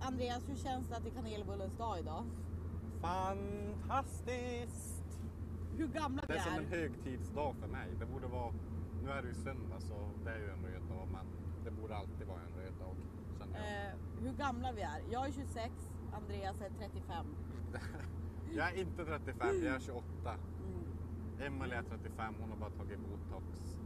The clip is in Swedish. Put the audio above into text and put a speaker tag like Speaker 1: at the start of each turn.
Speaker 1: Andreas, hur känns det att det är kanelbullens dag idag?
Speaker 2: Fantastiskt!
Speaker 1: Hur gamla
Speaker 2: Det
Speaker 1: vi
Speaker 2: är som en högtidsdag för mig. Det borde vara, nu är det ju söndag så det är ju en röd dag men det borde alltid vara en röd dag. känner jag.
Speaker 1: Eh, hur gamla vi är? Jag är 26, Andreas är 35.
Speaker 2: Jag är inte 35, jag är 28.
Speaker 1: Mm,
Speaker 2: Emelie är 35, hon har bara tagit botox.